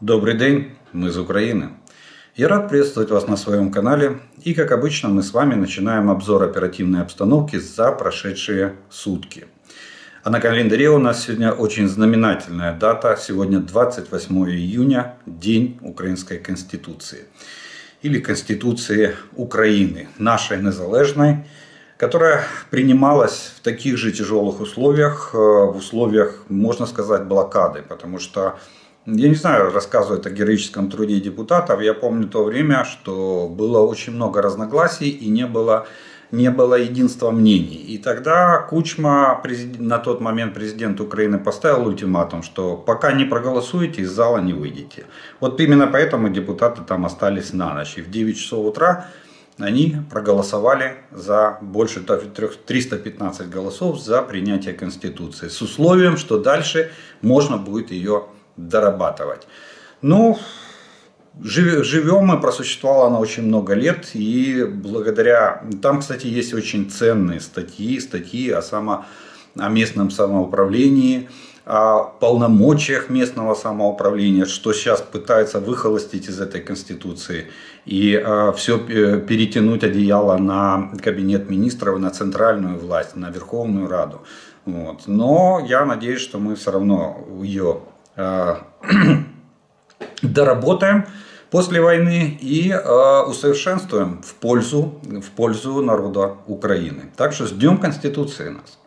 Добрый день, мы из Украины. Я рад приветствовать вас на своем канале. И как обычно мы с вами начинаем обзор оперативной обстановки за прошедшие сутки. А на календаре у нас сегодня очень знаменательная дата. Сегодня 28 июня, День Украинской Конституции. Или Конституции Украины, нашей незалежной, которая принималась в таких же тяжелых условиях, э, в условиях, можно сказать, блокады, потому что я не знаю, рассказывают о героическом труде депутатов. Я помню то время, что было очень много разногласий и не было, не было единства мнений. И тогда Кучма, на тот момент президент Украины, поставил ультиматум, что пока не проголосуете, из зала не выйдете. Вот именно поэтому депутаты там остались на ночь. И в 9 часов утра они проголосовали за больше 315 голосов за принятие Конституции. С условием, что дальше можно будет ее дорабатывать. Ну, живем мы, просуществовала она очень много лет, и благодаря... Там, кстати, есть очень ценные статьи, статьи о, само, о местном самоуправлении, о полномочиях местного самоуправления, что сейчас пытается выхолостить из этой конституции и э, все перетянуть одеяло на кабинет министров, на центральную власть, на Верховную Раду. Вот. Но я надеюсь, что мы все равно ее доработаем после войны и э, усовершенствуем в пользу, в пользу народа Украины. Так что ждем Конституции нас.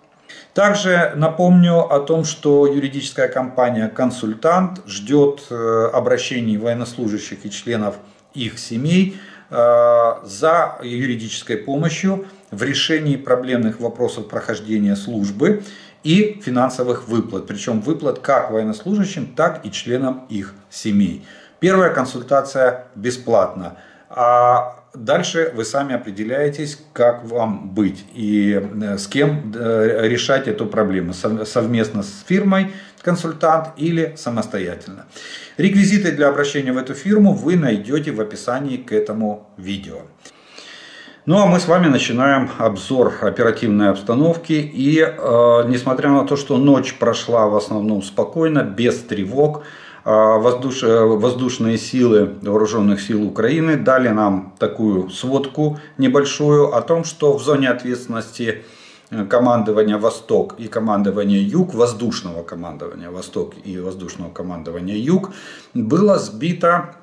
Также напомню о том, что юридическая компания «Консультант» ждет э, обращений военнослужащих и членов их семей за юридической помощью в решении проблемных вопросов прохождения службы и финансовых выплат. Причем выплат как военнослужащим, так и членам их семей. Первая консультация бесплатна. А дальше вы сами определяетесь, как вам быть и э, с кем э, решать эту проблему. Совместно с фирмой консультант или самостоятельно. Реквизиты для обращения в эту фирму вы найдете в описании к этому видео. Ну а мы с вами начинаем обзор оперативной обстановки. И э, несмотря на то, что ночь прошла в основном спокойно, без тревог, э, воздуш... воздушные силы вооруженных сил Украины дали нам такую сводку небольшую о том, что в зоне ответственности э, командования Восток и командования Юг, воздушного командования Восток и воздушного командования Юг, было сбито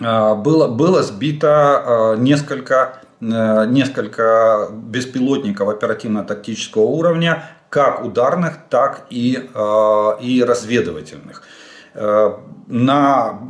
было, было сбито а, несколько, э, несколько беспилотников оперативно-тактического уровня, как ударных, так и, а, и разведывательных. Э, на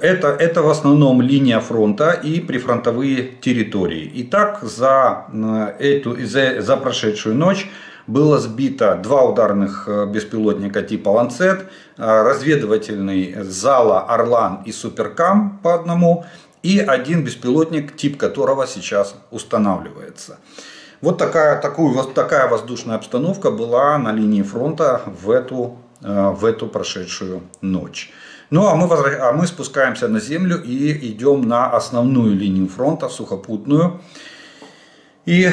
это, это в основном линия фронта и прифронтовые территории. Итак, за, э, эту, за, за прошедшую ночь было сбито два ударных э, беспилотника типа «Ланцет», э, разведывательный «Зала», «Орлан» и «Суперкам» по одному, и один беспилотник, тип которого сейчас устанавливается. Вот такая, такую, вот такая воздушная обстановка была на линии фронта в эту, э, в эту прошедшую ночь. Ну а мы, возвращ... а мы спускаемся на землю и идем на основную линию фронта, сухопутную. И э,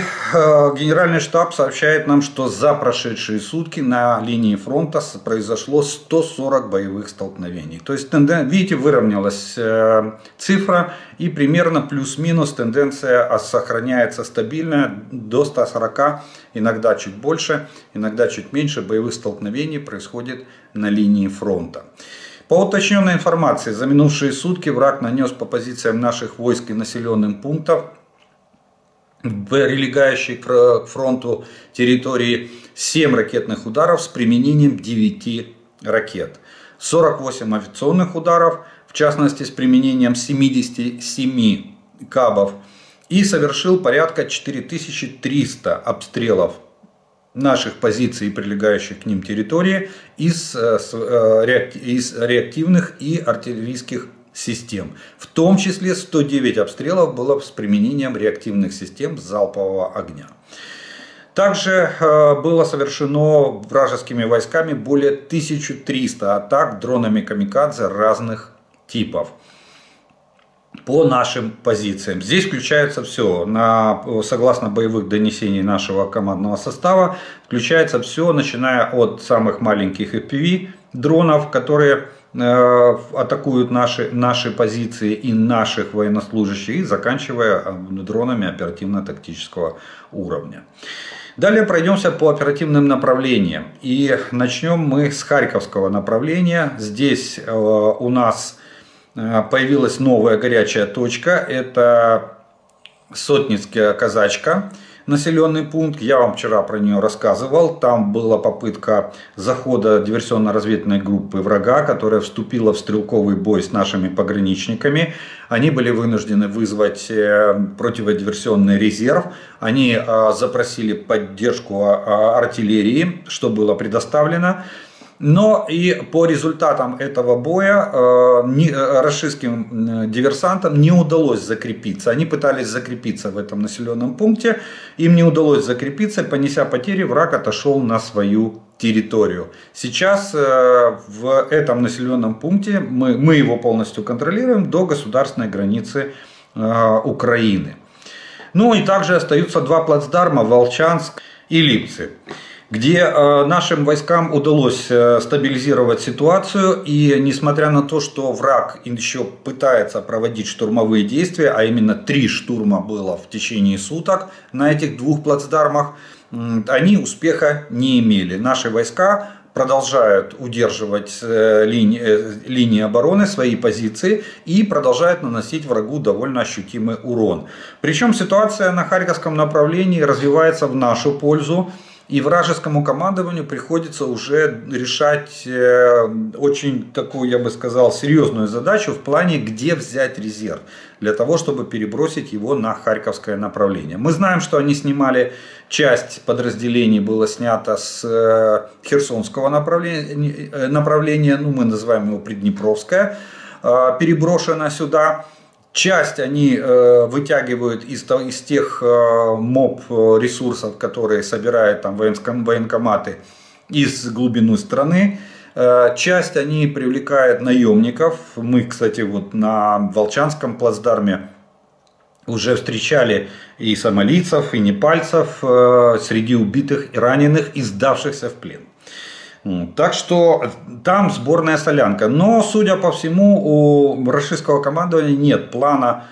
генеральный штаб сообщает нам, что за прошедшие сутки на линии фронта произошло 140 боевых столкновений. То есть, тенден... видите, выровнялась э, цифра и примерно плюс-минус тенденция сохраняется стабильная до 140, иногда чуть больше, иногда чуть меньше боевых столкновений происходит на линии фронта. По уточненной информации, за минувшие сутки враг нанес по позициям наших войск и населенным пунктов прилегающей к фронту территории 7 ракетных ударов с применением 9 ракет. 48 авиационных ударов, в частности с применением 77 кабов. И совершил порядка 4300 обстрелов наших позиций и прилегающих к ним территории из, э, э, из реактивных и артиллерийских систем. В том числе 109 обстрелов было с применением реактивных систем залпового огня. Также э, было совершено вражескими войсками более 1300 атак дронами камикадзе разных типов по нашим позициям. Здесь включается все, на, согласно боевых донесений нашего командного состава, включается все, начиная от самых маленьких FPV дронов, которые атакуют наши, наши позиции и наших военнослужащих, и заканчивая дронами оперативно-тактического уровня. Далее пройдемся по оперативным направлениям. И начнем мы с Харьковского направления. Здесь у нас появилась новая горячая точка. Это Сотницкая казачка населенный пункт. Я вам вчера про нее рассказывал. Там была попытка захода диверсионно-разведывательной группы врага, которая вступила в стрелковый бой с нашими пограничниками. Они были вынуждены вызвать э, противодиверсионный резерв. Они э, запросили поддержку а, артиллерии, что было предоставлено. Но и по результатам этого боя э, э, расистским диверсантам не удалось закрепиться. Они пытались закрепиться в этом населенном пункте. Им не удалось закрепиться. Понеся потери, враг отошел на свою территорию. Сейчас э, в этом населенном пункте мы, мы его полностью контролируем до государственной границы Украины. Ну и также остаются два плацдарма Волчанск и Липцы где э, нашим войскам удалось э, стабилизировать ситуацию. И несмотря на то, что враг еще пытается проводить штурмовые действия, а именно три штурма было в течение суток на этих двух плацдармах, они успеха не имели. Наши войска продолжают удерживать э, линии, линии обороны, свои позиции и продолжают наносить врагу довольно ощутимый урон. Причем ситуация на Харьковском направлении развивается в нашу пользу. И вражескому командованию приходится уже решать э, очень такую, я бы сказал, серьезную задачу в плане, где взять резерв для того, чтобы перебросить его на Харьковское направление. Мы знаем, что они снимали часть подразделений, было снято с э, Херсонского направления, э, направления ну мы называем его Приднепровское, переброшено сюда. Часть они э, вытягивают из, из тех э, моб э, ресурсов, которые собирают там военкоматы из глубины страны. Часть они привлекают наемников. Мы, кстати, вот на Волчанском плацдарме уже встречали и сомалийцев, и непальцев среди убитых и раненых и сдавшихся в плен. Так что там сборная солянка. Но, судя по всему, у российского командования нет плана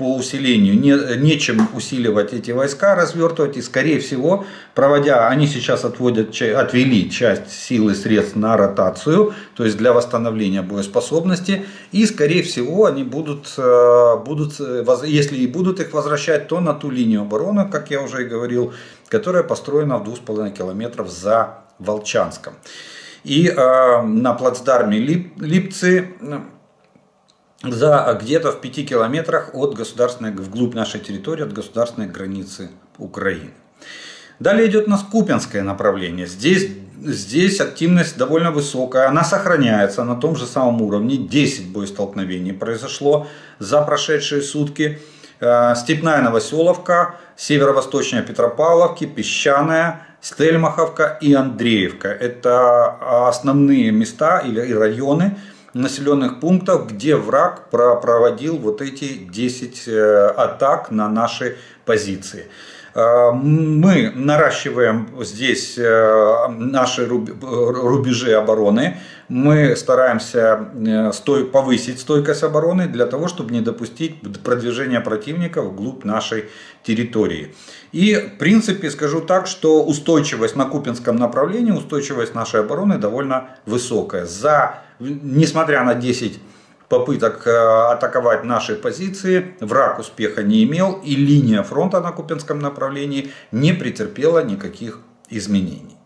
по усилению, не, нечем усиливать эти войска, развертывать. И, скорее всего, проводя, они сейчас отводят, отвели часть сил и средств на ротацию, то есть для восстановления боеспособности. И, скорее всего, они будут, э, будут, э, если и будут их возвращать, то на ту линию обороны, как я уже и говорил, которая построена в 2,5 километров за Волчанском. И э, на плацдарме Лип, Липцы за где-то в 5 километрах от государственной, вглубь нашей территории, от государственной границы Украины. Далее идет на Скупинское направление. Здесь, здесь активность довольно высокая. Она сохраняется на том же самом уровне. 10 боестолкновений произошло за прошедшие сутки. Э, Степная Новоселовка, северо-восточная Петропавловки, Песчаная, Стельмаховка и Андреевка. Это основные места или районы населенных пунктов, где враг проводил вот эти 10 э, атак на наши позиции. Э, мы наращиваем здесь э, наши рубежи обороны. Мы стараемся повысить стойкость обороны для того, чтобы не допустить продвижения противника вглубь нашей территории. И в принципе скажу так, что устойчивость на Купинском направлении, устойчивость нашей обороны довольно высокая. За, несмотря на 10 попыток э, атаковать наши позиции, враг успеха не имел и линия фронта на Купинском направлении не претерпела никаких изменений.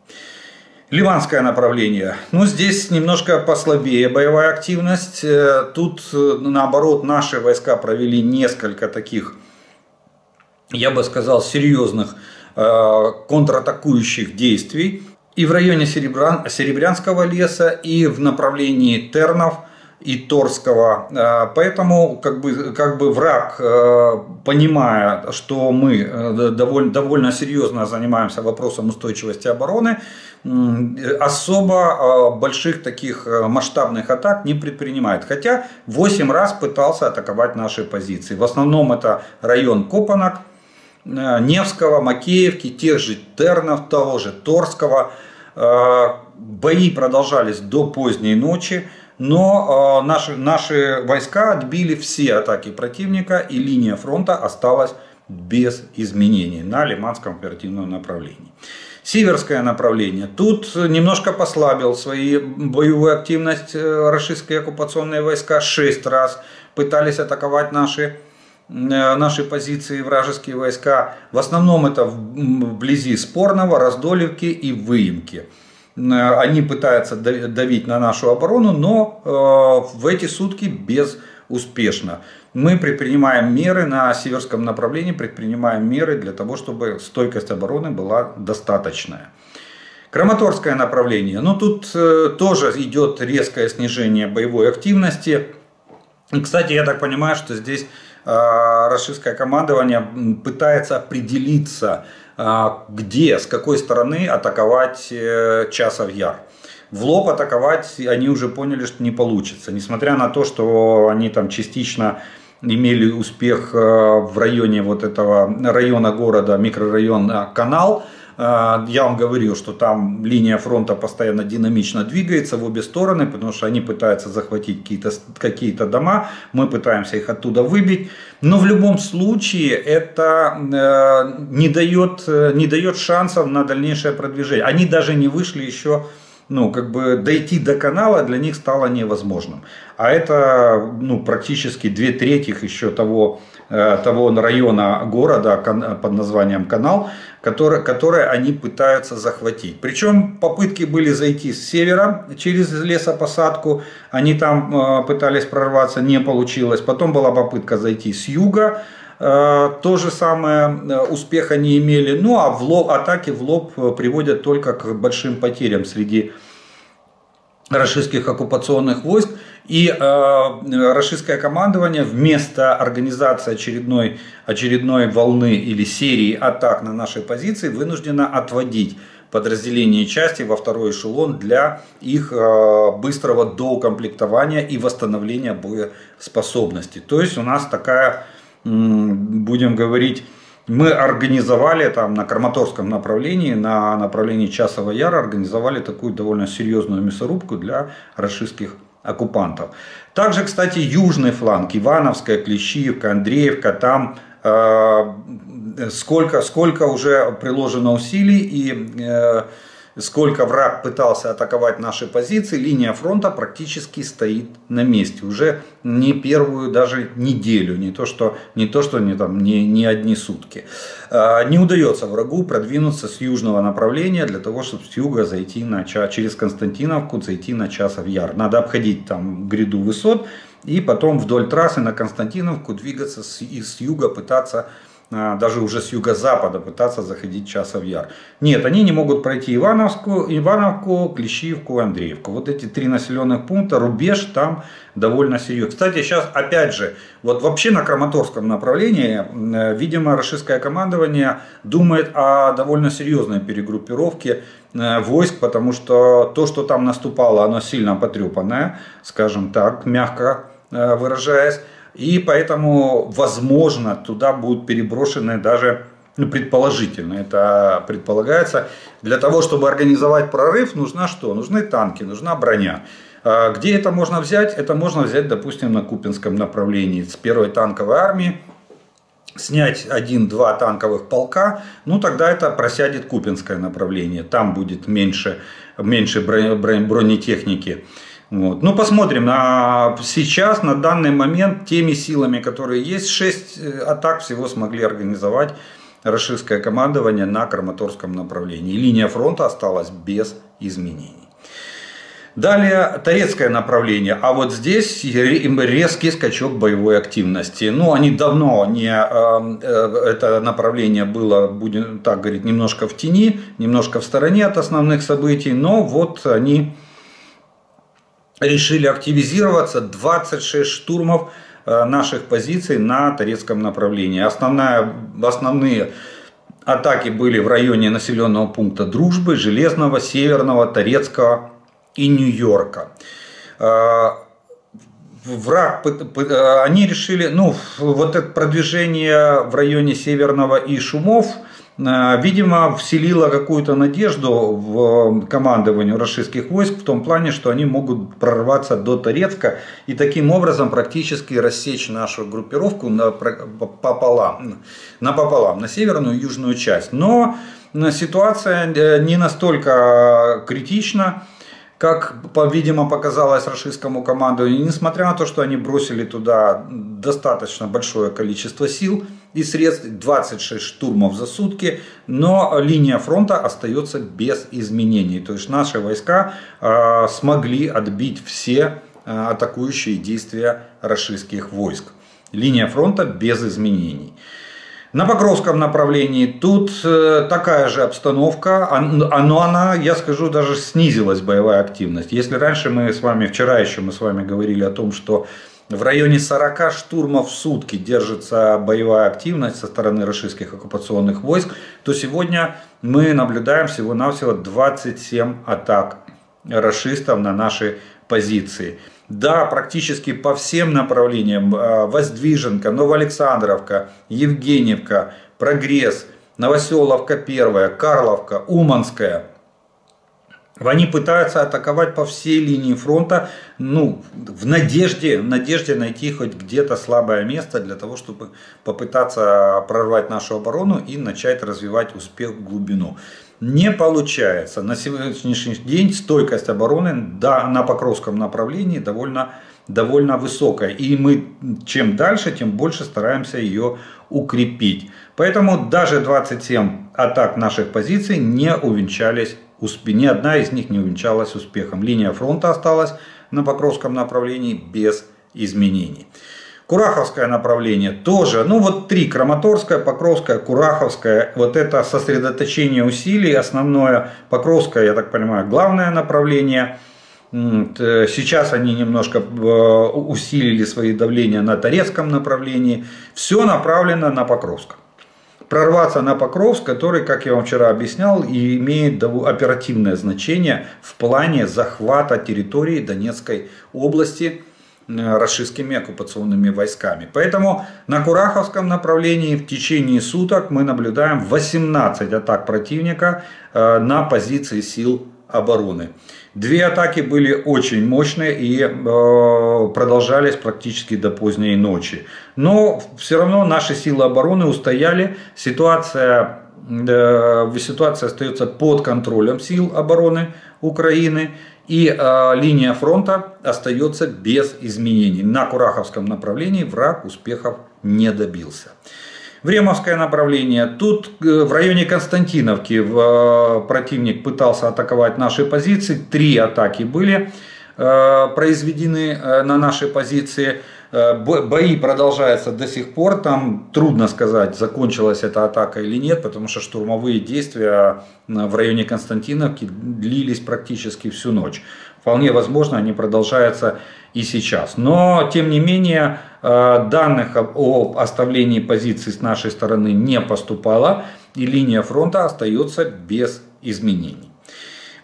Ливанское направление. Ну, здесь немножко послабее боевая активность. Э, тут, э, наоборот, наши войска провели несколько таких я бы сказал, серьезных контратакующих действий и в районе Серебрян, Серебрянского леса, и в направлении Тернов и Торского. Э, поэтому как бы, как бы враг, э, понимая, что мы довольно, довольно серьезно занимаемся вопросом устойчивости обороны, особо больших таких масштабных атак не предпринимает. Хотя 8 раз пытался атаковать наши позиции. В основном это район Копанок, Э, Невского, Макеевки, тех же Тернов, того же Торского. Э, бои продолжались до поздней ночи. Но э, наши, наши войска отбили все атаки противника, и линия фронта осталась без изменений на Лиманском оперативном направлении. Северское направление. Тут немножко послабил свои боевую активность э, российские оккупационные войска. Шесть раз пытались атаковать наши, э, наши позиции, вражеские войска. В основном это вблизи Спорного, Раздолевки и Выемки. Э, они пытаются давить на нашу оборону, но в эти сутки безуспешно мы предпринимаем меры на северском направлении, предпринимаем меры для того, чтобы стойкость обороны была достаточная. Краматорское направление. Ну тут э, тоже идет резкое снижение боевой активности. Кстати, я так понимаю, что здесь э, российское командование пытается определиться, э, где, с какой стороны атаковать э, Часов Яр в лоб атаковать они уже поняли, что не получится. Несмотря на то, что они там частично имели успех э, в районе вот этого района города, микрорайон э, Канал. Э, я вам говорил, что там линия фронта постоянно динамично двигается в обе стороны, потому что они пытаются захватить какие-то какие дома, мы пытаемся их оттуда выбить. Но в любом случае это не дает, не дает шансов на дальнейшее продвижение. Они даже не вышли еще ну, как бы дойти до канала для них стало невозможным. А это ну, практически две трети еще того, э, того района города под названием Канал, который, который они пытаются захватить. Причем попытки были зайти с севера через лесопосадку, они там э, пытались прорваться, не получилось. Потом была попытка зайти с юга, э, то же самое успеха не имели. Ну а в лоб, атаки в лоб приводят только к большим потерям среди российских оккупационных войск. И э, российское командование вместо организации очередной, очередной волны или серии атак на наши позиции вынуждено отводить подразделения части во второй эшелон для их э, быстрого доукомплектования и восстановления боеспособности. То есть у нас такая, будем говорить, мы организовали там на Краматорском направлении, на направлении Часова Яра, организовали такую довольно серьезную мясорубку для российских оккупантов. Также, кстати, южный фланг, Ивановская, Клещиевка, Андреевка, там э, сколько, сколько уже приложено усилий и э, сколько враг пытался атаковать наши позиции, линия фронта практически стоит на месте. Уже не первую даже неделю, не то что не, то, что не, там, не, не одни сутки. А, не удается врагу продвинуться с южного направления для того, чтобы с юга зайти на, через Константиновку, зайти на Часов Яр. Надо обходить там гряду высот и потом вдоль трассы на Константиновку двигаться с, и с юга пытаться даже уже с юго-запада пытаться заходить часов яр. Нет, они не могут пройти Ивановку, Ивановку, Клещиевку, Андреевку. Вот эти три населенных пункта, рубеж там довольно серьезный. Кстати, сейчас опять же, вот вообще на Краматорском направлении, э, видимо, российское командование думает о довольно серьезной перегруппировке э, войск, потому что то, что там наступало, оно сильно потрепанное, скажем так, мягко э, выражаясь. И поэтому, возможно, туда будут переброшены даже ну, предположительно, это предполагается, для того, чтобы организовать прорыв, нужна что? Нужны танки, нужна броня. А где это можно взять? Это можно взять, допустим, на Купинском направлении с первой танковой армии, снять один-два танковых полка, ну тогда это просядет Купинское направление, там будет меньше, меньше бронетехники. Вот. Ну, посмотрим. А сейчас, на данный момент, теми силами, которые есть, 6 э, атак всего смогли организовать российское командование на Краматорском направлении. Линия фронта осталась без изменений. Далее Торецкое направление, а вот здесь резкий скачок боевой активности. Ну, они давно не, э, э, это направление было, будем так говорить, немножко в тени, немножко в стороне от основных событий, но вот они решили активизироваться 26 штурмов э, наших позиций на Торецком направлении. Основная, основные атаки были в районе населенного пункта Дружбы, Железного, Северного, Торецкого и Нью-Йорка. Э, враг, они решили, ну, вот это продвижение в районе Северного и Шумов, э, видимо, вселила какую-то надежду в командованию российских войск в том плане, что они могут прорваться до Торецка и таким образом практически рассечь нашу группировку на, пополам, на северную и южную часть. Но ситуация э, не настолько критична как, видимо, показалось российскому командованию, несмотря на то, что они бросили туда достаточно большое количество сил и средств, 26 штурмов за сутки, но линия фронта остается без изменений. То есть наши войска э, смогли отбить все э, атакующие действия российских войск. Линия фронта без изменений. На Покровском направлении тут э, такая же обстановка, но она, я скажу, даже снизилась боевая активность. Если раньше мы с вами, вчера еще мы с вами говорили о том, что в районе 40 штурмов в сутки держится боевая активность со стороны российских оккупационных войск, то сегодня мы наблюдаем всего-навсего 27 атак расистов на наши позиции. Да, практически по всем направлениям. Э, Воздвиженка, Новоалександровка, Евгеньевка, Прогресс, Новоселовка первая, Карловка, Уманская. Они пытаются атаковать по всей линии фронта, ну, в надежде, в надежде найти хоть где-то слабое место для того, чтобы попытаться прорвать нашу оборону и начать развивать успех в глубину не получается. На сегодняшний день стойкость обороны да, на Покровском направлении довольно, довольно высокая. И мы чем дальше, тем больше стараемся ее укрепить. Поэтому даже 27 атак наших позиций не увенчались, ни одна из них не увенчалась успехом. Линия фронта осталась на Покровском направлении без изменений. Кураховское направление тоже, ну вот три, Краматорское, Покровское, Кураховское, вот это сосредоточение усилий, основное, Покровское, я так понимаю, главное направление. Сейчас они немножко э, усилили свои давления на Торецком направлении. Все направлено на Покровск. Прорваться на Покровск, который, как я вам вчера объяснял, имеет оперативное значение в плане захвата территории Донецкой области – Э, российскими оккупационными войсками. Поэтому на Кураховском направлении в течение суток мы наблюдаем 18 атак противника э, на позиции сил обороны. Две атаки были очень мощные и э, продолжались практически до поздней ночи. Но все равно наши силы обороны устояли. Ситуация, ситуация остается под контролем сил обороны Украины. И э, линия фронта остается без изменений. На Кураховском направлении враг успехов не добился. Времовское направление. Тут э, в районе Константиновки э, противник пытался атаковать наши позиции. Три атаки были э, произведены на наши позиции. Бои продолжаются до сих пор, там трудно сказать, закончилась эта атака или нет, потому что штурмовые действия в районе Константиновки длились практически всю ночь. Вполне возможно, они продолжаются и сейчас. Но, тем не менее, данных о оставлении позиций с нашей стороны не поступало, и линия фронта остается без изменений.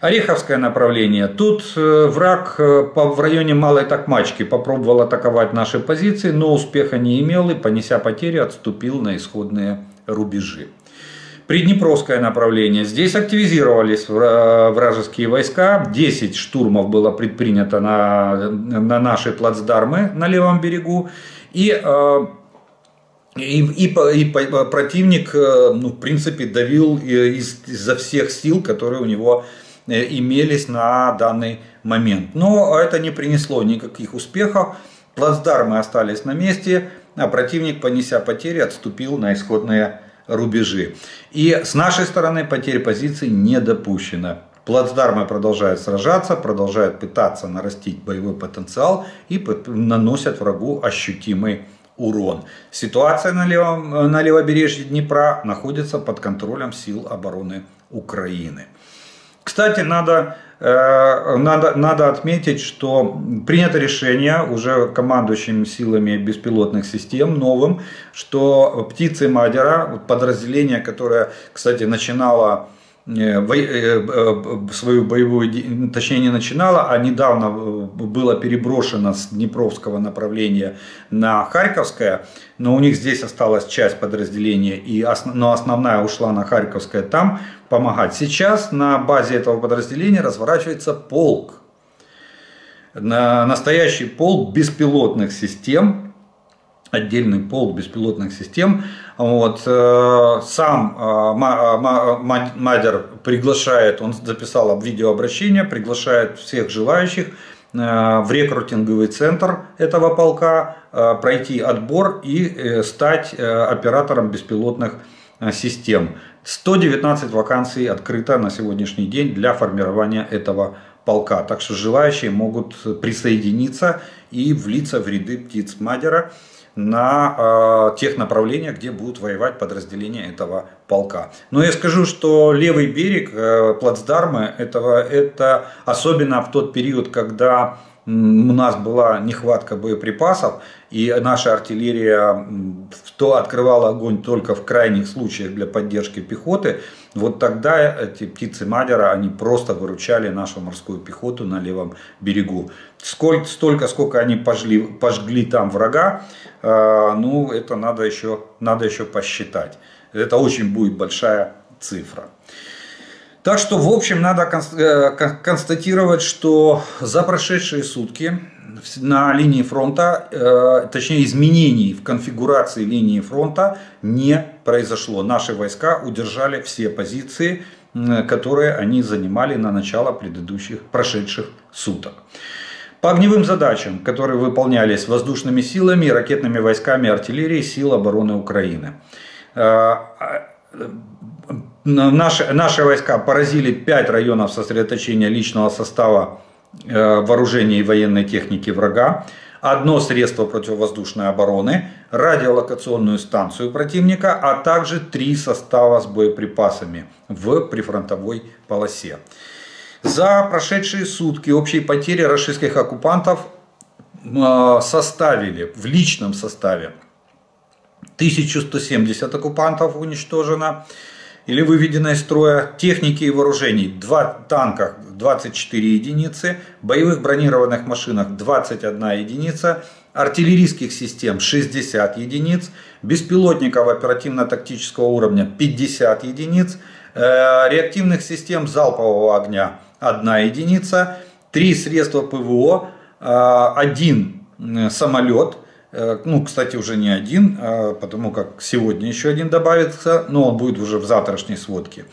Ореховское направление. Тут э, враг э, в районе Малой Токмачки попробовал атаковать наши позиции, но успеха не имел и, понеся потери, отступил на исходные рубежи. Приднепровское направление. Здесь активизировались э, вражеские войска. 10 штурмов было предпринято на, на наши плацдармы на левом берегу. И и, и, и противник, ну, в принципе, давил из, изо всех сил, которые у него Э, имелись на данный момент. Но это не принесло никаких успехов. Плацдармы остались на месте, а противник, понеся потери, отступил на исходные рубежи. И с нашей стороны потерь позиций не допущено. Плацдармы продолжают сражаться, продолжают пытаться нарастить боевой потенциал и наносят врагу ощутимый урон. Ситуация на, левом, на левобережье Днепра находится под контролем сил обороны Украины. Кстати, надо, э, надо, надо отметить, что принято решение уже командующими силами беспилотных систем новым, что птицы Мадера, подразделение, которое, кстати, начинало свою боевую, точнее не начинала, а недавно было переброшено с Днепровского направления на Харьковское, но у них здесь осталась часть подразделения, и, но основная ушла на Харьковское там помогать. Сейчас на базе этого подразделения разворачивается полк, настоящий полк беспилотных систем, отдельный полк беспилотных систем. Вот. Э, сам э, Мадер приглашает, он записал видеообращение, приглашает всех желающих э, в рекрутинговый центр этого полка пройти отбор и стать оператором беспилотных систем. 119 вакансий открыто на сегодняшний день для формирования этого полка. Так что желающие могут присоединиться и влиться в ряды птиц Мадера на э, тех направлениях, где будут воевать подразделения этого полка. Но я скажу, что левый берег э, плацдармы этого, это особенно в тот период, когда у нас была нехватка боеприпасов, и наша артиллерия то открывала огонь только в крайних случаях для поддержки пехоты, вот тогда эти птицы Мадера, они просто выручали нашу морскую пехоту на левом берегу. Сколько, столько, сколько они пожгли, пожгли там врага, э, ну это надо еще, надо еще посчитать. Это очень будет большая цифра. Так что, в общем, надо э, констатировать, что за прошедшие сутки на линии фронта, э, точнее изменений в конфигурации линии фронта не произошло. Наши войска удержали все позиции, которые они занимали на начало предыдущих прошедших суток. По огневым задачам, которые выполнялись воздушными силами, ракетными войсками, артиллерией сил обороны Украины. Наши, наши войска поразили 5 районов сосредоточения личного состава э, вооружения и военной техники врага, одно средство противовоздушной обороны, радиолокационную станцию противника, а также три состава с боеприпасами в прифронтовой полосе. За прошедшие сутки общие потери российских оккупантов э, составили в личном составе 1170 оккупантов уничтожено, или выведено из строя, техники и вооружений. 2 танка 24 единицы, боевых бронированных машинах 21 единица, артиллерийских систем 60 единиц, беспилотников оперативно-тактического уровня 50 единиц, э, реактивных систем залпового огня 1 единица, 3 средства ПВО, 1 э, самолет, Э, ну, кстати, уже не один, а потому как сегодня еще один добавится, но он будет уже в завтрашней сводке.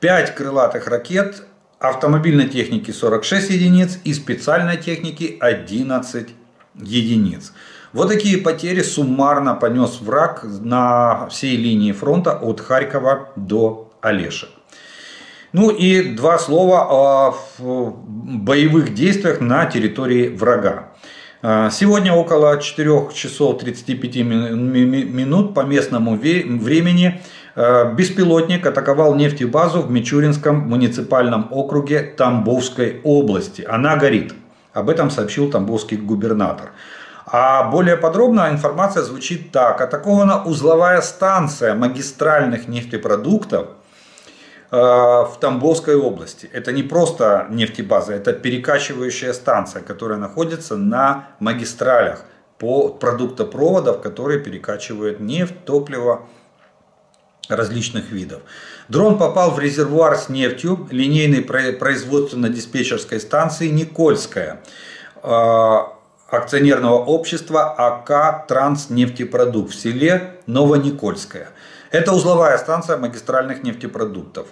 5 крылатых ракет, автомобильной техники 46 единиц и специальной техники 11 единиц. Вот такие потери суммарно понес враг на всей линии фронта от Харькова до Олешек. Ну и два слова о боевых действиях на территории врага. А, сегодня около 4 часов 35 минут по местному времени а, беспилотник атаковал нефтебазу в Мичуринском муниципальном округе Тамбовской области. Она горит. Об этом сообщил тамбовский губернатор. А более подробно информация звучит так. Атакована узловая станция магистральных нефтепродуктов – в Тамбовской области. Это не просто нефтебаза, это перекачивающая станция, которая находится на магистралях по продуктопроводов, которые перекачивают нефть, топливо различных видов. Дрон попал в резервуар с нефтью линейной производственно-диспетчерской станции Никольская э, акционерного общества АК «Транснефтепродукт» в селе Новоникольское. Это узловая станция магистральных нефтепродуктов.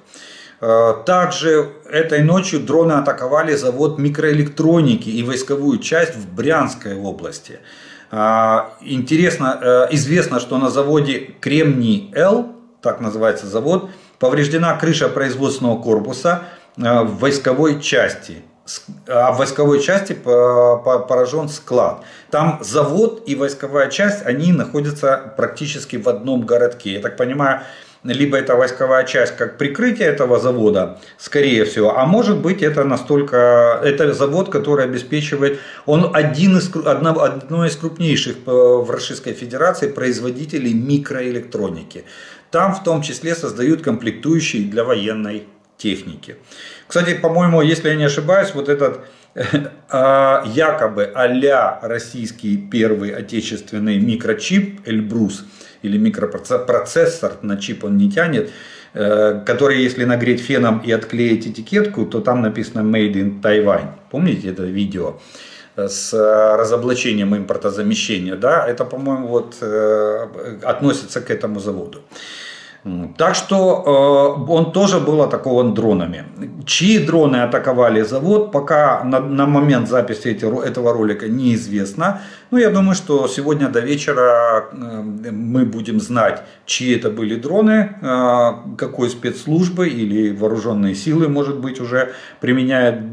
Э, также этой ночью дроны атаковали завод микроэлектроники и войсковую часть в Брянской области. Э, интересно, э, известно, что на заводе Кремний-Л, так называется завод, повреждена крыша производственного корпуса в войсковой части а в войсковой части поражен склад. Там завод и войсковая часть, они находятся практически в одном городке. Я так понимаю, либо это войсковая часть как прикрытие этого завода, скорее всего, а может быть это настолько, это завод, который обеспечивает, он один из, одно, одно из крупнейших э, в Российской Федерации производителей микроэлектроники. Там в том числе создают комплектующие для военной техники. Кстати, по-моему, если я не ошибаюсь, вот этот а, якобы а российский первый отечественный микрочип Эльбрус или микропроцессор, на чип он не тянет, э, который, если нагреть феном и отклеить этикетку, то там написано Made in Taiwan. Помните это видео? с разоблачением импортозамещения, да, это, по-моему, вот э, относится к этому заводу. Так что э, он тоже был атакован дронами. Чьи дроны атаковали завод, пока на, на момент записи этого ролика неизвестно. Но я думаю, что сегодня до вечера э, мы будем знать, чьи это были дроны, э, какой спецслужбы или вооруженные силы, может быть, уже применяют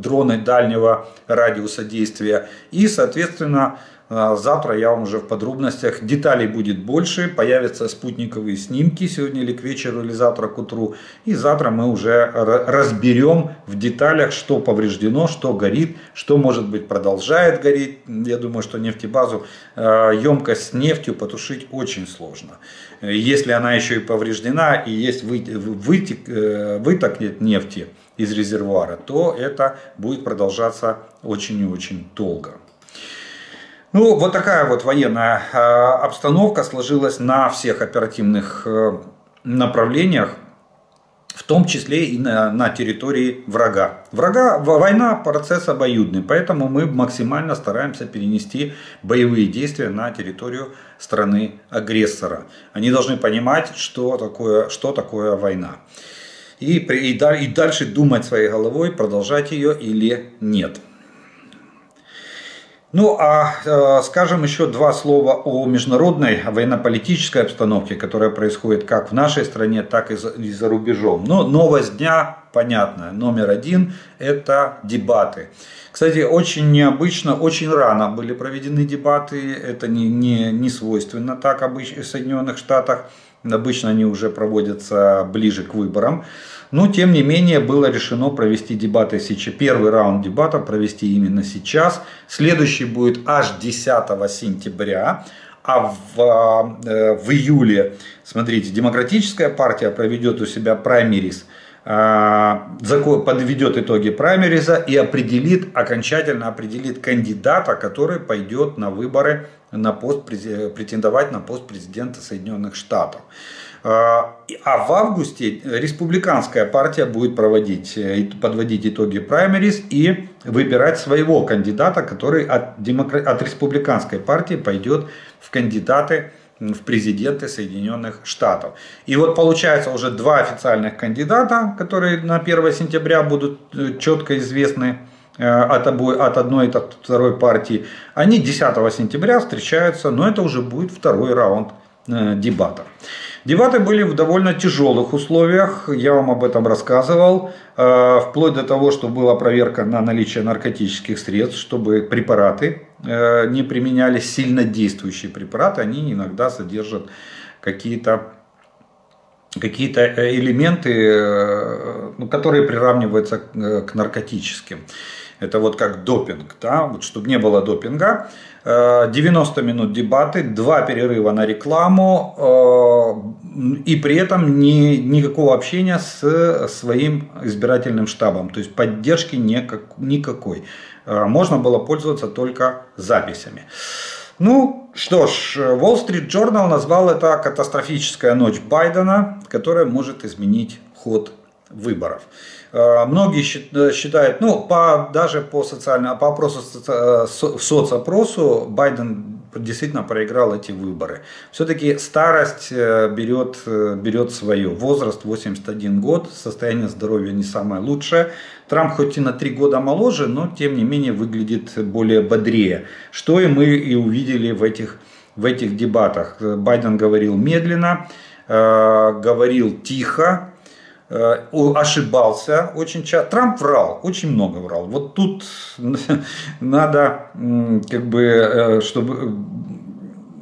дроны дальнего радиуса действия. И, соответственно, завтра я вам уже в подробностях. Деталей будет больше, появятся спутниковые снимки сегодня или к вечеру, или завтра к утру. И завтра мы уже разберем в деталях, что повреждено, что горит, что может быть продолжает гореть. Я думаю, что нефтебазу, а, емкость с нефтью потушить очень сложно. Если она еще и повреждена и есть вытек, э, выток нефти из резервуара, то это будет продолжаться очень и очень долго. Ну, вот такая вот военная а, обстановка сложилась на всех оперативных э, направлениях, в том числе и на, на территории врага. Врага, война процесс обоюдный, поэтому мы максимально стараемся перенести боевые действия на территорию страны агрессора. Они должны понимать, что такое, что такое война. И, и, и дальше думать своей головой, продолжать ее или нет. Ну а э, скажем еще два слова о международной военно-политической обстановке, которая происходит как в нашей стране, так и за, и за рубежом. Но новость дня понятная. Номер один – это дебаты. Кстати, очень необычно, очень рано были проведены дебаты. Это не, не, не свойственно так обычно в Соединенных Штатах. Обычно они уже проводятся ближе к выборам. Но, тем не менее, было решено провести дебаты сейчас. Первый раунд дебатов провести именно сейчас. Следующий будет аж 10 сентября. А в, э, в июле, смотрите, Демократическая партия проведет у себя праймерис, э, подведет итоги праймериза и определит, окончательно определит кандидата, который пойдет на выборы на пост, претендовать на пост президента Соединенных Штатов. А, а в августе республиканская партия будет проводить, э, подводить итоги праймерис и выбирать своего кандидата, который от, демокра... от республиканской партии пойдет в кандидаты в президенты Соединенных Штатов. И вот получается уже два официальных кандидата, которые на 1 сентября будут э, четко известны э, от, обои, от одной и от второй партии. Они 10 сентября встречаются, но это уже будет второй раунд дебатов. Дебаты были в довольно тяжелых условиях, я вам об этом рассказывал, э, вплоть до того, что была проверка на наличие наркотических средств, чтобы препараты э, не применялись, сильно действующие препараты, они иногда содержат какие-то какие-то э, элементы, ну, которые приравниваются к наркотическим. Это вот как допинг, да, вот чтобы не было допинга. 90 минут дебаты, два перерыва на рекламу, и при этом ни, никакого общения с своим избирательным штабом, то есть поддержки никак, никакой. Э, можно было пользоваться только записями. Ну что ж, Wall Street Journal назвал это катастрофическая ночь Байдена, которая может изменить ход выборов. Э, многие считают, ну, по, даже по социальному, по опросу, э, соцопросу Байден действительно проиграл эти выборы. Все-таки старость э, берет, берет свое. Возраст 81 год, состояние здоровья не самое лучшее. Трамп хоть и на 3 года моложе, но тем не менее выглядит более бодрее. Что и мы и увидели в этих, в этих дебатах. Байден говорил медленно, говорил тихо, Э, ошибался очень часто. Трамп врал, очень много врал. Вот тут надо, как бы, э, чтобы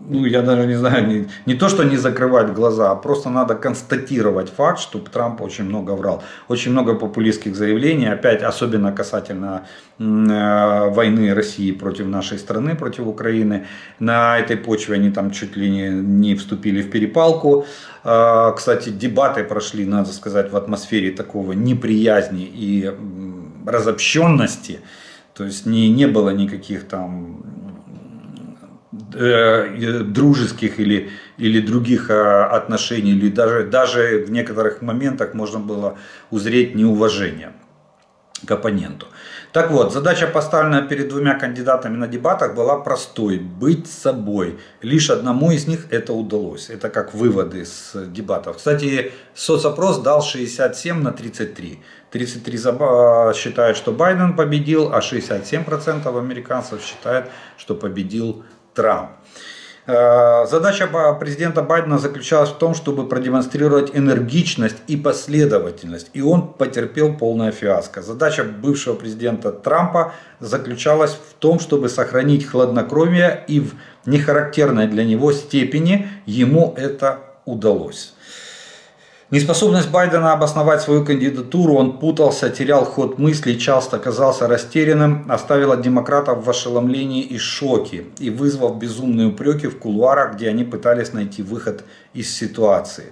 ну, я даже не знаю, не, не то, что не закрывать глаза, а просто надо констатировать факт, что Трамп очень много врал. Очень много популистских заявлений, опять особенно касательно э, войны России против нашей страны, против Украины. На этой почве они там чуть ли не, не вступили в перепалку. Э, кстати, дебаты прошли, надо сказать, в атмосфере такого неприязни и разобщенности. То есть не, не было никаких там дружеских или, или других а, отношений, или даже, даже в некоторых моментах можно было узреть неуважение к оппоненту. Так вот, задача, поставленная перед двумя кандидатами на дебатах, была простой – быть собой. Лишь одному из них это удалось. Это как выводы с дебатов. Кстати, соцопрос дал 67 на 33. 33 считают, что Байден победил, а 67% американцев считают, что победил Трамп. Э, задача президента Байдена заключалась в том, чтобы продемонстрировать энергичность и последовательность, и он потерпел полное фиаско. Задача бывшего президента Трампа заключалась в том, чтобы сохранить хладнокровие, и в нехарактерной для него степени ему это удалось. Неспособность Байдена обосновать свою кандидатуру, он путался, терял ход мыслей, часто казался растерянным, оставила демократов в ошеломлении и шоке и вызвав безумные упреки в кулуарах, где они пытались найти выход из ситуации.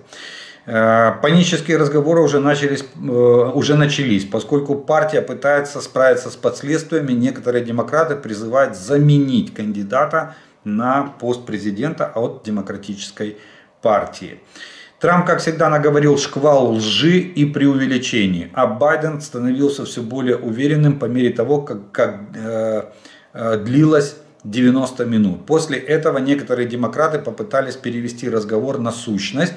Э, панические разговоры уже, начались, э, уже начались, поскольку партия пытается справиться с последствиями, некоторые демократы призывают заменить кандидата на пост президента от демократической партии. Трамп, как всегда, наговорил шквал лжи и преувеличений, а Байден становился все более уверенным по мере того, как, как э, э, длилось 90 минут. После этого некоторые демократы попытались перевести разговор на сущность,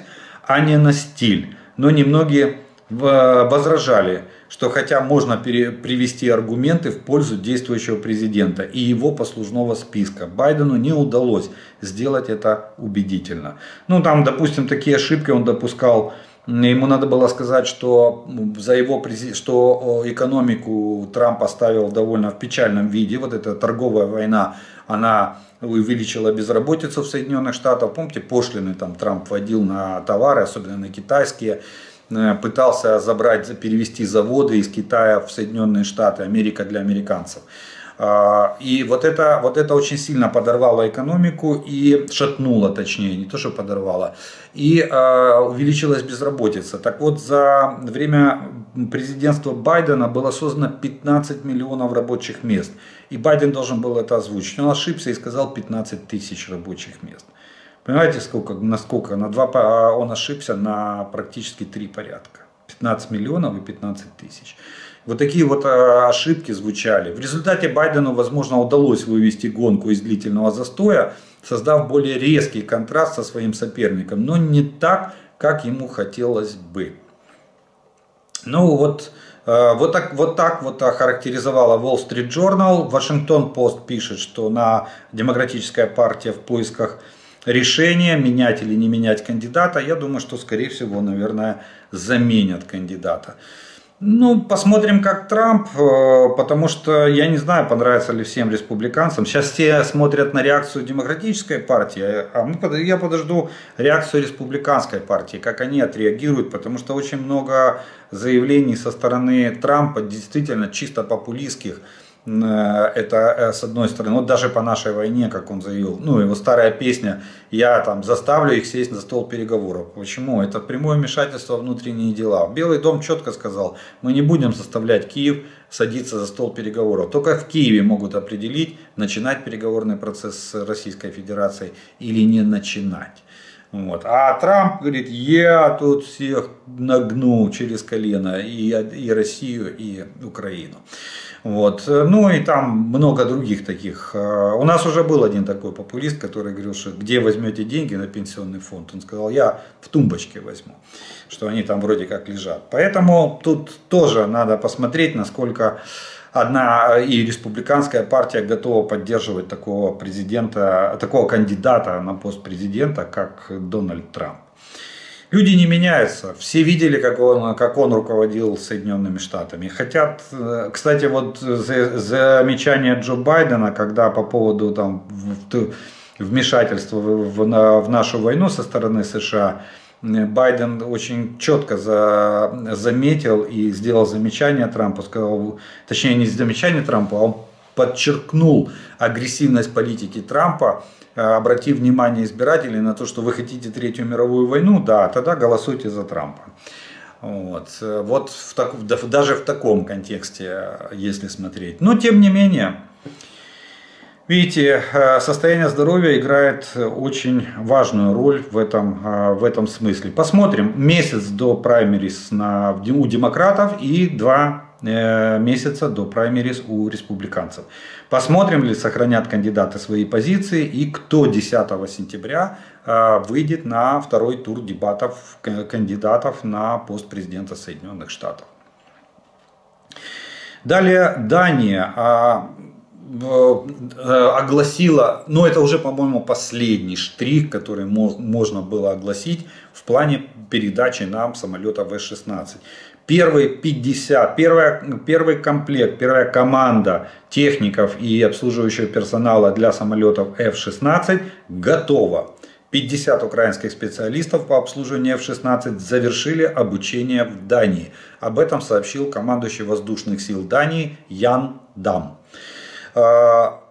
а не на стиль. Но немногие возражали, что хотя можно привести аргументы в пользу действующего президента и его послужного списка, Байдену не удалось сделать это убедительно. Ну там, допустим, такие ошибки он допускал. Ему надо было сказать, что за его что экономику Трамп оставил довольно в печальном виде. Вот эта торговая война, она увеличила безработицу в Соединенных Штатах. Помните, пошлины там Трамп вводил на товары, особенно на китайские. Э, пытался забрать, перевести заводы из Китая в Соединенные Штаты, Америка для американцев. А, и вот это, вот это очень сильно подорвало экономику и шатнуло, точнее, не то, что подорвало, и а, увеличилась безработица. Так вот, за время президентства Байдена было создано 15 миллионов рабочих мест. И Байден должен был это озвучить. Он ошибся и сказал 15 тысяч рабочих мест. Понимаете, сколько, насколько? На два, а он ошибся на практически три порядка. 15 миллионов и 15 тысяч. Вот такие вот а, ошибки звучали. В результате Байдену, возможно, удалось вывести гонку из длительного застоя, создав более резкий контраст со своим соперником, но не так, как ему хотелось бы. Ну вот, а, вот так, вот так вот охарактеризовала Wall Street Journal. Вашингтон Пост пишет, что на демократическая партия в поисках решение, менять или не менять кандидата, я думаю, что, скорее всего, наверное, заменят кандидата. Ну, посмотрим, как Трамп, э, потому что я не знаю, понравится ли всем республиканцам. Сейчас все смотрят на реакцию демократической партии, а я подожду реакцию республиканской партии, как они отреагируют, потому что очень много заявлений со стороны Трампа, действительно чисто популистских, это э, с одной стороны, вот даже по нашей войне, как он заявил, ну его старая песня, я там заставлю их сесть за стол переговоров. Почему? Это прямое вмешательство в внутренние дела. Белый дом четко сказал, мы не будем заставлять Киев садиться за стол переговоров. Только в Киеве могут определить, начинать переговорный процесс с Российской Федерацией или не начинать. Вот. А Трамп говорит, я тут всех нагну через колено, и, и Россию, и Украину. Вот. Ну и там много других таких. У нас уже был один такой популист, который говорил, что где возьмете деньги на пенсионный фонд? Он сказал, я в тумбочке возьму, что они там вроде как лежат. Поэтому тут тоже надо посмотреть, насколько одна и республиканская партия готова поддерживать такого президента, такого кандидата на пост президента, как Дональд Трамп. Люди не меняются. Все видели, как он, как он руководил Соединенными Штатами. Хотят, э, кстати, вот замечание Джо Байдена, когда по поводу там, вмешательства в, нашу войну со стороны США, Байден очень четко за, заметил и сделал замечание Трампу, сказал, точнее не замечание Трампу, а он подчеркнул агрессивность политики Трампа, э, обратив внимание избирателей на то, что вы хотите Третью мировую войну, да, тогда голосуйте за Трампа. Вот, вот в так, даже в таком контексте, если смотреть. Но тем не менее, Видите, э, состояние здоровья играет очень важную роль в этом, э, в этом смысле. Посмотрим месяц до праймерис на, у демократов и два э, месяца до праймерис у республиканцев. Посмотрим ли сохранят кандидаты свои позиции и кто 10 сентября выйдет на второй тур дебатов кандидатов на пост президента Соединенных Штатов. Далее Дания. А, Э, огласила, но это уже, по-моему, последний штрих, который можно было огласить в плане передачи нам самолета В-16. Первые 50, первая, первый комплект, первая команда техников и обслуживающего персонала для самолетов F-16 готова. 50 украинских специалистов по обслуживанию F-16 завершили обучение в Дании. Об этом сообщил командующий воздушных сил Дании Ян Дам. А,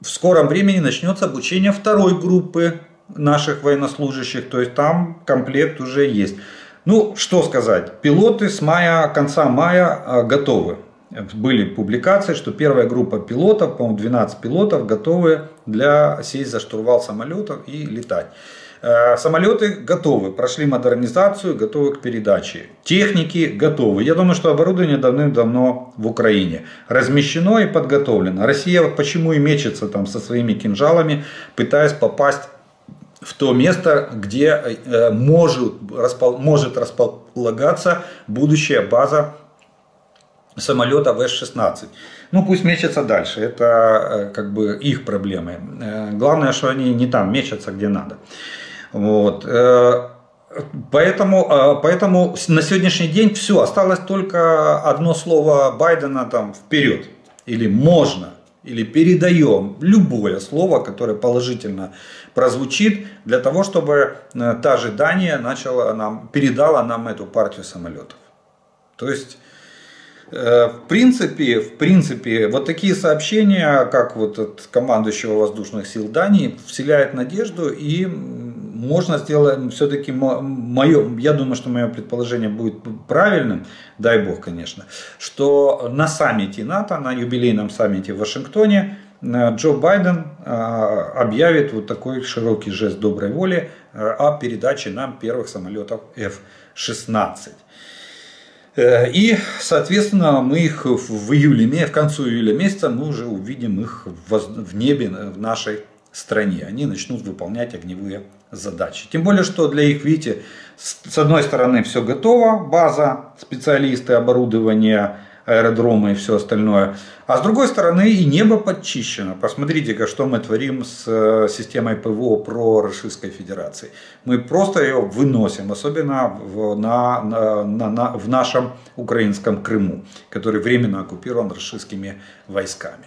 в скором времени начнется обучение второй группы наших военнослужащих, то есть там комплект уже есть. Ну, что сказать, пилоты с мая, конца мая а, готовы. Были публикации, что первая группа пилотов, по-моему, 12 пилотов, готовы для сесть за штурвал самолетов и летать. Э, самолеты готовы, прошли модернизацию, готовы к передаче. Техники готовы. Я думаю, что оборудование давным-давно в Украине размещено и подготовлено. Россия почему и мечется там со своими кинжалами, пытаясь попасть в то место, где э, может, может располагаться будущая база самолета В-16. Ну пусть мечется дальше, это э, как бы их проблемы. Главное, что они не там мечутся, где надо. Вот. Э, поэтому, э, поэтому на сегодняшний день все, осталось только одно слово Байдена там вперед. Или можно, или передаем любое слово, которое положительно прозвучит, для того, чтобы э, та же Дания начала нам, передала нам эту партию самолетов. То есть в принципе, в принципе, вот такие сообщения, как вот от командующего воздушных сил Дании, вселяют надежду и можно сделать, все-таки мое, я думаю, что мое предположение будет правильным, дай бог, конечно, что на саммите НАТО, на юбилейном саммите в Вашингтоне, э, Джо Байден э, объявит вот такой широкий жест доброй воли э, о передаче нам первых самолетов F-16. И, соответственно, мы их в июле, в концу июля месяца мы уже увидим их в небе в нашей стране. Они начнут выполнять огневые задачи. Тем более, что для их, видите, с одной стороны все готово, база, специалисты, оборудование, аэродромы и все остальное. А с другой стороны и небо подчищено. Посмотрите-ка, что мы творим с э, системой ПВО про Российской Федерации. Мы просто ее выносим, особенно в, на, на, на, в нашем украинском Крыму, который временно оккупирован российскими войсками.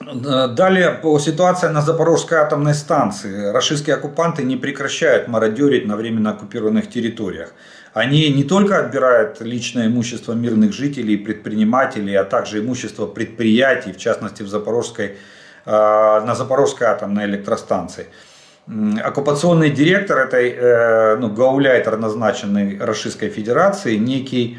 Далее по ситуации на Запорожской атомной станции. Российские оккупанты не прекращают мародерить на временно оккупированных территориях. Они не только отбирают личное имущество мирных жителей, предпринимателей, а также имущество предприятий, в частности в Запорожской, а, на Запорожской атомной электростанции. Оккупационный директор этой э, ну, гауляйтер, назначенный Российской Федерации, некий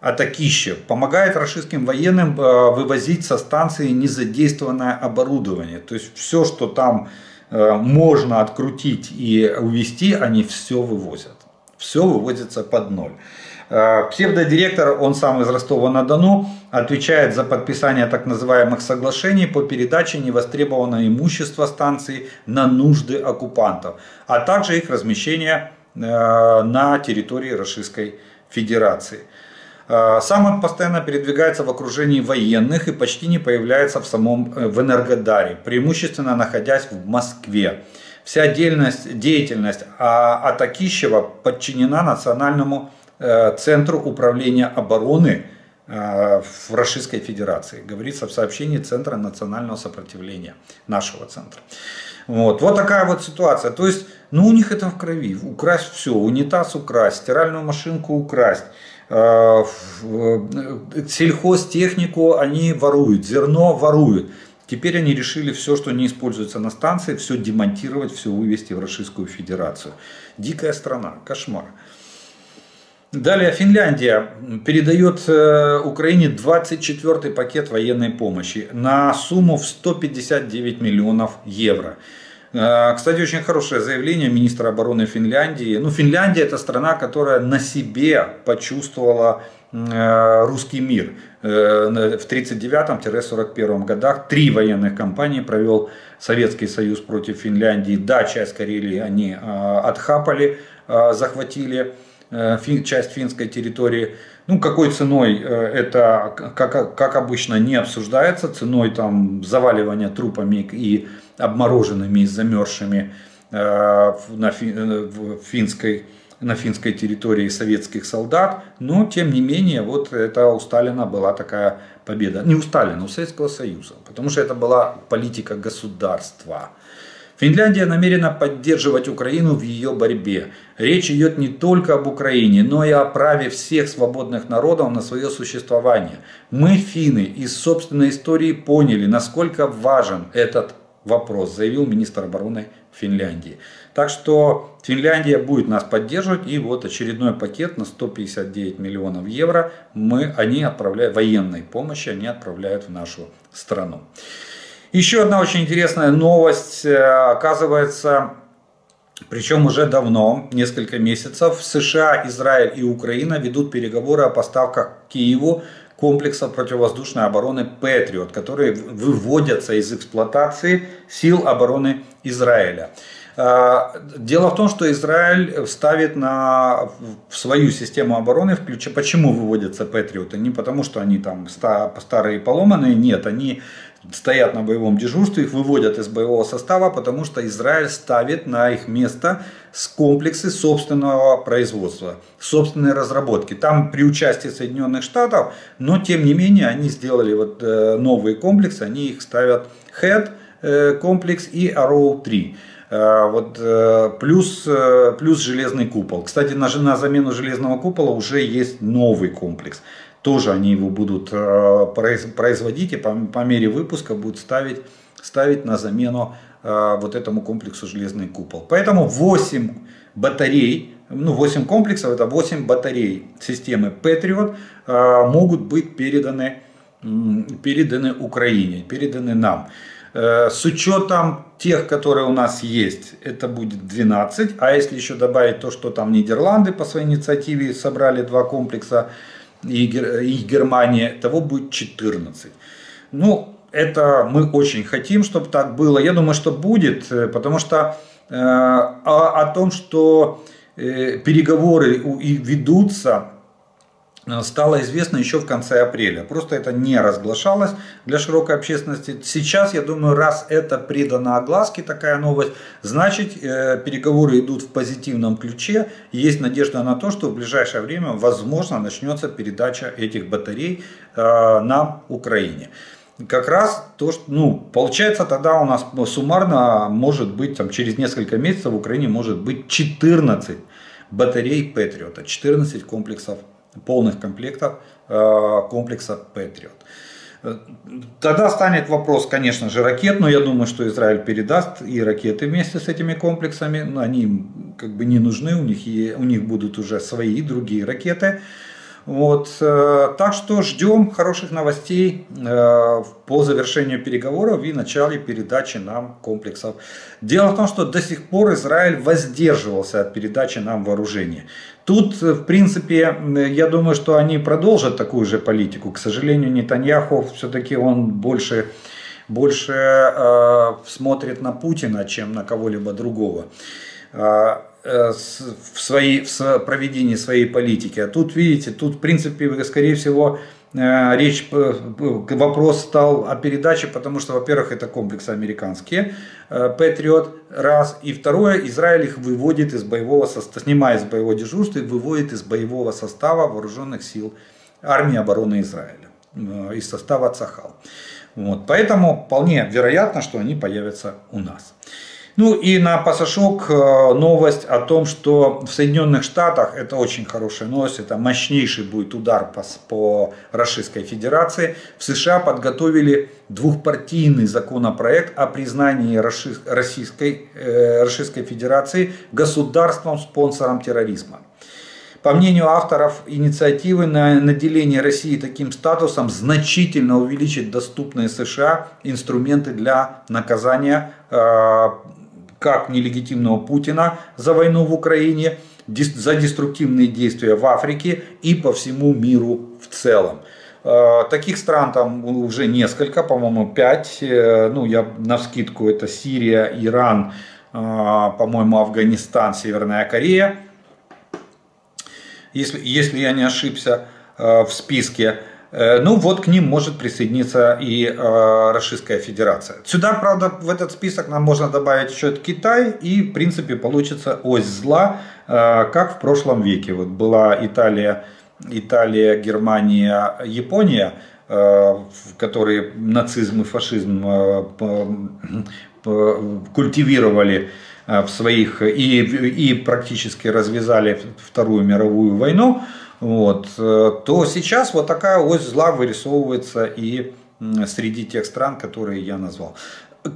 Атакищев помогает российским военным э, вывозить со станции незадействованное оборудование. То есть все, что там э, можно открутить и увезти, они все вывозят. Все вывозится под ноль. Э, псевдодиректор, он сам из Ростова-на-Дону, отвечает за подписание так называемых соглашений по передаче невостребованного имущества станции на нужды оккупантов, а также их размещение на территории Российской Федерации. А, сам он постоянно передвигается в окружении военных и почти не появляется в самом э, в Энергодаре, преимущественно находясь в Москве. Вся деятельность, деятельность Атакищева подчинена Национальному э, центру управления обороны в Российской Федерации. Говорится в сообщении Центра национального сопротивления, нашего центра. Вот, вот такая вот ситуация. То есть, ну у них это в крови. Украсть все, унитаз украсть, стиральную машинку украсть. Сельхозтехнику они воруют, зерно воруют. Теперь они решили все, что не используется на станции, все демонтировать, все вывести в Российскую Федерацию. Дикая страна, кошмар. Далее Финляндия передает э, Украине 24-й пакет военной помощи на сумму в 159 миллионов евро. Э, кстати, очень хорошее заявление министра обороны Финляндии. Ну, Финляндия это страна, которая на себе почувствовала э, русский мир. В 1939-1941 годах три военных кампании провел Советский Союз против Финляндии. Да, часть Карелии они отхапали, захватили. Э, часть финской территории. Ну, какой ценой э, это, как, как обычно, не обсуждается. Ценой там заваливания трупами и обмороженными и замерзшими э, на, финской, на финской территории советских солдат. Но, тем не менее, вот это у Сталина была такая победа. Не у Сталина, у Советского Союза. Потому что это была политика государства. Финляндия намерена поддерживать Украину в ее борьбе. Речь идет не только об Украине, но и о праве всех свободных народов на свое существование. Мы, финны, из собственной истории поняли, насколько важен этот вопрос, заявил министр обороны Финляндии. Так что Финляндия будет нас поддерживать. И вот очередной пакет на 159 миллионов евро мы, они отправляют, военной помощи они отправляют в нашу страну. Еще одна очень интересная новость. Э, оказывается, причем уже давно, несколько месяцев, США, Израиль и Украина ведут переговоры о поставках Киеву комплексов противовоздушной обороны Патриот, которые выводятся из эксплуатации сил обороны Израиля. Э, дело в том, что Израиль ставит на в свою систему обороны, включая, почему выводятся патриоты? Не потому, что они там старые и поломанные, нет, они стоят на боевом дежурстве, их выводят из боевого состава, потому что Израиль ставит на их место комплексы собственного производства, собственной разработки. Там при участии Соединенных Штатов, но тем не менее они сделали вот э, новые комплексы, они их ставят HEAD э, комплекс и Arrow 3 э, вот, плюс, плюс железный купол. Кстати, на, на замену железного купола уже есть новый комплекс тоже они его будут э, производить и по, по мере выпуска будут ставить, ставить на замену э, вот этому комплексу железный купол. Поэтому 8 батарей, ну 8 комплексов, это 8 батарей системы Patriot э, могут быть переданы, переданы Украине, переданы нам. С учетом тех, которые у нас есть, это будет 12. А если еще добавить то, что там Нидерланды по своей инициативе собрали два комплекса, и, и Германия, того будет 14. Ну, это мы очень хотим, чтобы так было. Я думаю, что будет, э, потому что э, о, о том, что э, переговоры и ведутся стало известно еще в конце апреля. Просто это не разглашалось для широкой общественности. Сейчас, я думаю, раз это придано огласке, такая новость, значит э, переговоры идут в позитивном ключе. есть надежда на то, что в ближайшее время, возможно, начнется передача этих батарей э, на Украине. Как раз то, что, ну, получается тогда у нас суммарно может быть, там, через несколько месяцев в Украине может быть 14 батарей Патриота, 14 комплексов полных комплектов э, комплекса Patriot. Тогда станет вопрос, конечно же, ракет, но я думаю, что Израиль передаст и ракеты вместе с этими комплексами. Они как бы не нужны, у них, у них будут уже свои другие ракеты. Вот, э, так что ждем хороших новостей э, по завершению переговоров и начале передачи нам комплексов. Дело в том, что до сих пор Израиль воздерживался от передачи нам вооружения. Тут, в принципе, я думаю, что они продолжат такую же политику. К сожалению, Нетаньяху все-таки он больше, больше э, смотрит на Путина, чем на кого-либо другого. А, Э, в, своей, в проведении своей политики. А тут, видите, тут, в принципе, скорее всего, э, речь, э, вопрос стал о передаче, потому что, во-первых, это комплексы американские, Патриот, раз, и второе, Израиль их выводит из боевого состава, снимает с боевого дежурства и выводит из боевого состава вооруженных сил армии обороны Израиля из состава Цахал. Вот, поэтому вполне вероятно, что они появятся у нас. Ну и на пасашок э, новость о том, что в Соединенных Штатах, это очень хорошая новость, это мощнейший будет удар по, по Российской Федерации. В США подготовили двухпартийный законопроект о признании Российской, э, Российской Федерации государством-спонсором терроризма. По мнению авторов инициативы, на наделение России таким статусом значительно увеличит доступные США инструменты для наказания э, как нелегитимного Путина за войну в Украине, за деструктивные действия в Африке и по всему миру в целом. Э, таких стран там уже несколько, по-моему, пять. Э, ну, я на скидку это Сирия, Иран, по-моему, Афганистан, Северная Корея если, если я не ошибся э, в списке. Э, ну вот к ним может присоединиться и э, Российская Федерация. Сюда, правда, в этот список нам можно добавить еще Китай, и в принципе получится ось зла, как в прошлом веке. Вот была Италия, Италия, Германия, Япония, в которой нацизм и фашизм культивировали Э, в своих и, и практически развязали Вторую мировую войну, вот, то сейчас вот такая ось зла вырисовывается и среди тех стран, которые я назвал.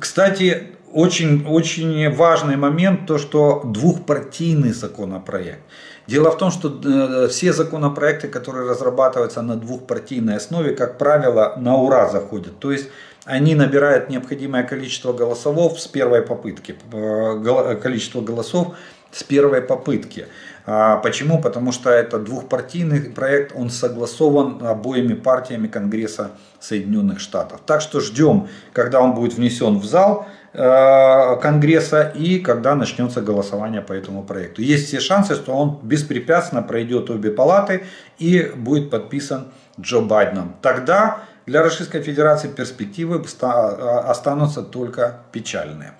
Кстати, очень, очень важный момент, то что двухпартийный законопроект. Дело в том, что э, все законопроекты, которые разрабатываются на двухпартийной основе, как правило, на ура заходят. То есть они набирают необходимое количество голосов с первой попытки, э, количество голосов с первой попытки. А почему? Потому что это двухпартийный проект, он согласован обоими партиями Конгресса Соединенных Штатов. Так что ждем, когда он будет внесен в зал э, Конгресса и когда начнется голосование по этому проекту. Есть все шансы, что он беспрепятственно пройдет обе палаты и будет подписан Джо Байденом. Тогда для Российской Федерации перспективы а, останутся только печальные.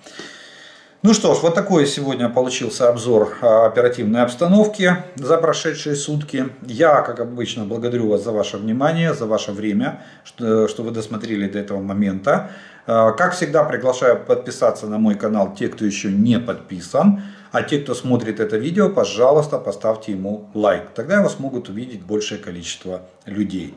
Ну что ж, вот такой сегодня получился обзор оперативной обстановки за прошедшие сутки. Я, как обычно, благодарю вас за ваше внимание, за ваше время, что, вы досмотрели до этого момента. А, как всегда, приглашаю подписаться на мой канал те, кто еще не подписан. А те, кто смотрит это видео, пожалуйста, поставьте ему лайк. Тогда его смогут увидеть большее количество людей.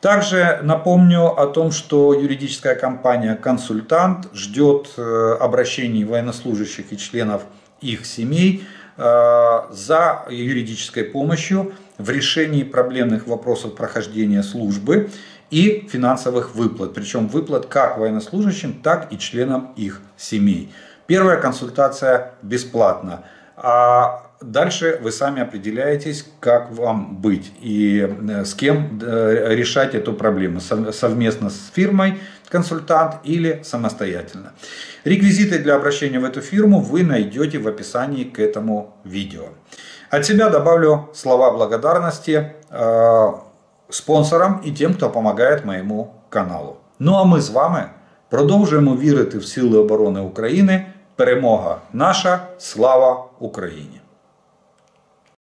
Также напомню о том, что юридическая компания «Консультант» ждет э, обращений военнослужащих и членов их семей э, за юридической помощью в решении проблемных вопросов прохождения службы и финансовых выплат. Причем выплат как военнослужащим, так и членам их семей. Первая консультация бесплатна. А Дальше вы сами определяетесь, как вам быть и э, с кем э, решать эту проблему. Совместно с фирмой консультант или самостоятельно. Реквизиты для обращения в эту фирму вы найдете в описании к этому видео. От себя добавлю слова благодарности э, спонсорам і тим, хто допомагає моєму каналу. Ну а ми з вами продовжуємо вірити в Сили оборони України. Перемога наша, слава Україні!